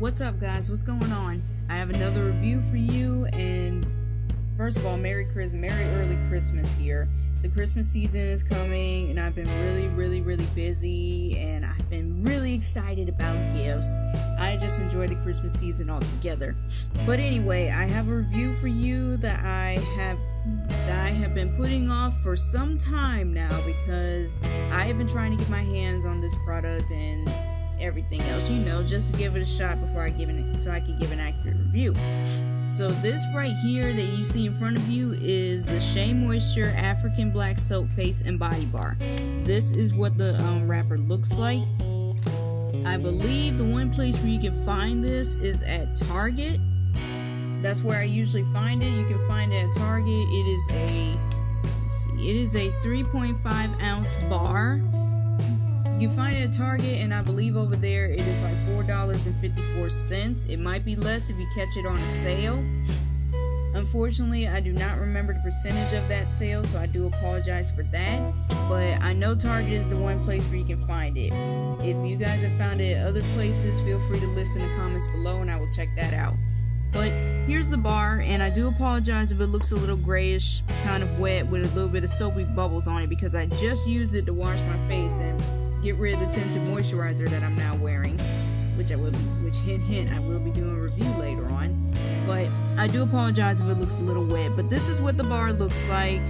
What's up, guys? What's going on? I have another review for you, and first of all, Merry Christmas, Merry early Christmas here. The Christmas season is coming, and I've been really, really, really busy, and I've been really excited about gifts. I just enjoy the Christmas season altogether. But anyway, I have a review for you that I have that I have been putting off for some time now because I have been trying to get my hands on this product and everything else, you know, just to give it a shot before I give it so I can give an accurate review. So this right here that you see in front of you is the Shea Moisture African Black Soap Face and Body Bar. This is what the um, wrapper looks like. I believe the one place where you can find this is at Target. That's where I usually find it. You can find it at Target. It is a it is a 3.5 ounce bar. You find it at Target, and I believe over there it is like $4.54. It might be less if you catch it on a sale. Unfortunately, I do not remember the percentage of that sale, so I do apologize for that. But I know Target is the one place where you can find it. If you guys have found it at other places, feel free to list in the comments below and I will check that out. But here's the bar, and I do apologize if it looks a little grayish, kind of wet with a little bit of soapy bubbles on it because I just used it to wash my face and get rid of the tinted moisturizer that I'm now wearing, which I will which hint hint, I will be doing a review later on. But I do apologize if it looks a little wet, but this is what the bar looks like.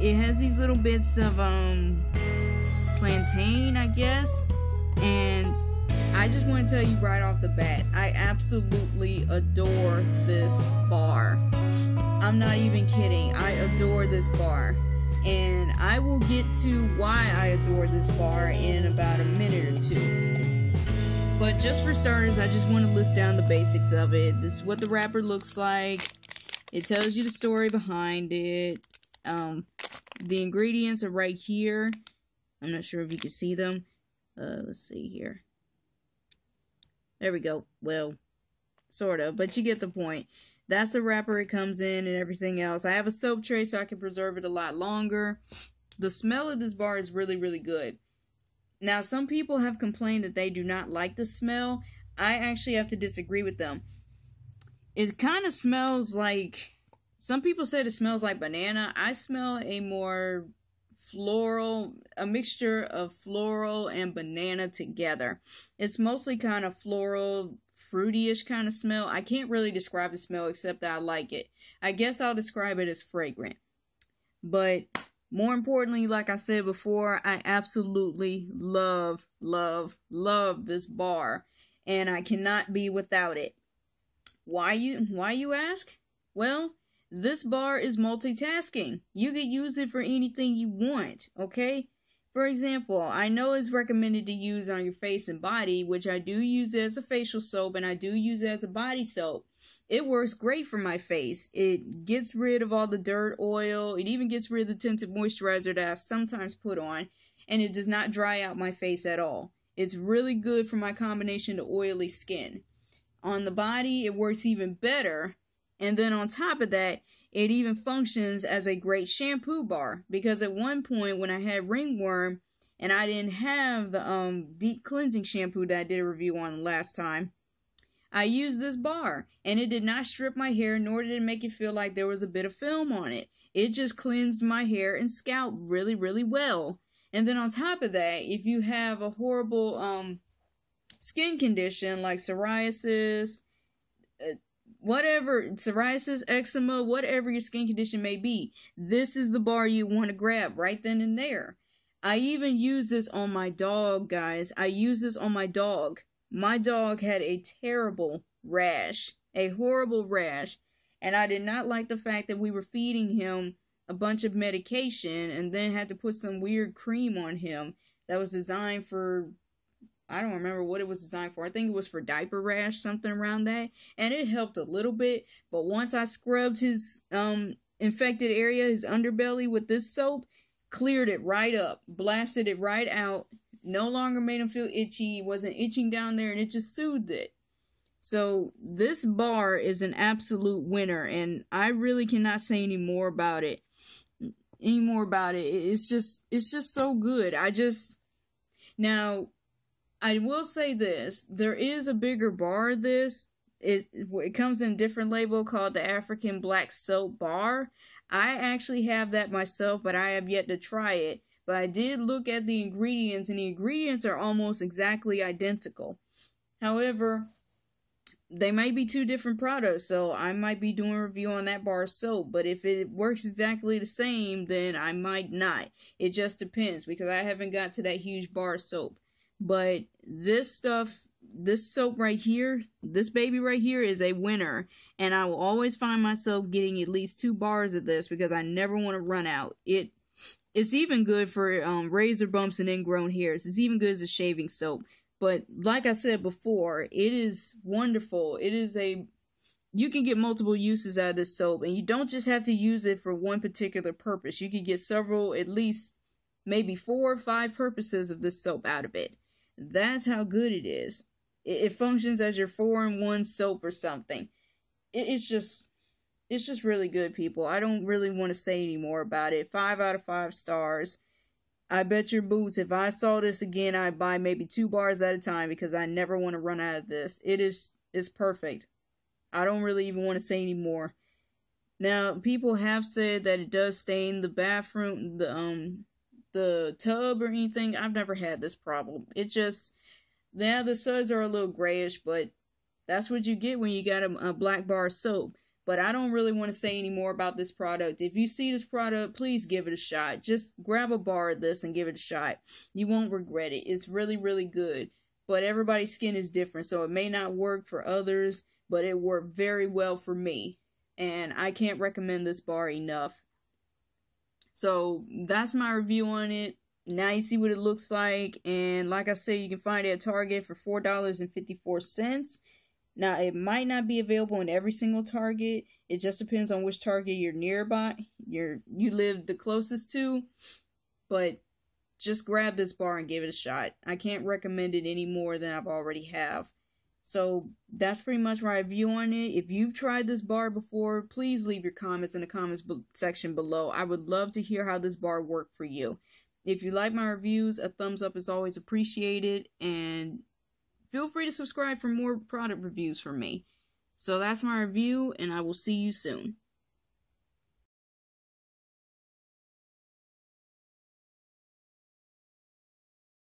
It has these little bits of um plantain, I guess, and I just want to tell you right off the bat, I absolutely adore this bar. I'm not even kidding. I adore this bar and I will get to why I adore this bar in about a minute or two. But just for starters, I just want to list down the basics of it. This is what the wrapper looks like. It tells you the story behind it. Um, the ingredients are right here. I'm not sure if you can see them. Uh, let's see here. There we go. Well, sort of, but you get the point. That's the wrapper it comes in and everything else. I have a soap tray so I can preserve it a lot longer. The smell of this bar is really, really good. Now, some people have complained that they do not like the smell. I actually have to disagree with them. It kind of smells like. Some people said it smells like banana. I smell a more floral, a mixture of floral and banana together. It's mostly kind of floral, fruityish kind of smell. I can't really describe the smell except that I like it. I guess I'll describe it as fragrant. But more importantly, like I said before, I absolutely love, love, love this bar. And I cannot be without it. Why you why you ask? Well, this bar is multitasking. You can use it for anything you want, okay? For example, I know it's recommended to use on your face and body, which I do use as a facial soap and I do use as a body soap. It works great for my face. It gets rid of all the dirt, oil, it even gets rid of the tinted moisturizer that I sometimes put on, and it does not dry out my face at all. It's really good for my combination to oily skin. On the body, it works even better. And then on top of that, it even functions as a great shampoo bar because at one point when I had ringworm and I didn't have the um deep cleansing shampoo that I did a review on last time, I used this bar and it did not strip my hair nor did it make it feel like there was a bit of film on it. It just cleansed my hair and scalp really really well. And then on top of that, if you have a horrible um skin condition like psoriasis, uh, whatever psoriasis, eczema, whatever your skin condition may be, this is the bar you want to grab right then and there. I even use this on my dog, guys. I use this on my dog. My dog had a terrible rash, a horrible rash, and I did not like the fact that we were feeding him a bunch of medication and then had to put some weird cream on him that was designed for I don't remember what it was designed for. I think it was for diaper rash, something around that. And it helped a little bit. But once I scrubbed his um infected area, his underbelly with this soap, cleared it right up, blasted it right out. No longer made him feel itchy, wasn't itching down there, and it just soothed it. So this bar is an absolute winner, and I really cannot say any more about it. Any more about it. It's just it's just so good. I just now I will say this: there is a bigger bar. This is it comes in a different label called the African Black Soap Bar. I actually have that myself, but I have yet to try it. But I did look at the ingredients, and the ingredients are almost exactly identical. However, they might be two different products, so I might be doing a review on that bar soap. But if it works exactly the same, then I might not. It just depends because I haven't got to that huge bar soap. But this stuff, this soap right here, this baby right here is a winner. And I will always find myself getting at least two bars of this because I never want to run out. It it's even good for um, razor bumps and ingrown hairs. It's even good as a shaving soap. But like I said before, it is wonderful. It is a you can get multiple uses out of this soap and you don't just have to use it for one particular purpose. You can get several at least maybe four or five purposes of this soap out of it. That's how good it is. It, it functions as your four in one soap or something. It, it's just it's just really good people. I don't really want to say any more about it. 5 out of 5 stars. I bet your boots, if I saw this again, I'd buy maybe two bars at a time because I never want to run out of this. It is it's perfect. I don't really even want to say any more. Now, people have said that it does stain the bathroom, the um, the tub or anything. I've never had this problem. It just, now the suds are a little grayish, but that's what you get when you got a, a black bar soap. But I don't really want to say any more about this product. If you see this product, please give it a shot. Just grab a bar of this and give it a shot. You won't regret it. It's really, really good. But everybody's skin is different, so it may not work for others, but it worked very well for me. And I can't recommend this bar enough. So that's my review on it. Now you see what it looks like. And like I said, you can find it at Target for $4.54. Now, it might not be available in every single Target. It just depends on which Target you're nearby, you're you live the closest to. But just grab this bar and give it a shot. I can't recommend it any more than I've already have. So that's pretty much my review on it. If you've tried this bar before, please leave your comments in the comments section below. I would love to hear how this bar worked for you. If you like my reviews, a thumbs up is always appreciated, and feel free to subscribe for more product reviews from me. So that's my review, and I will see you soon.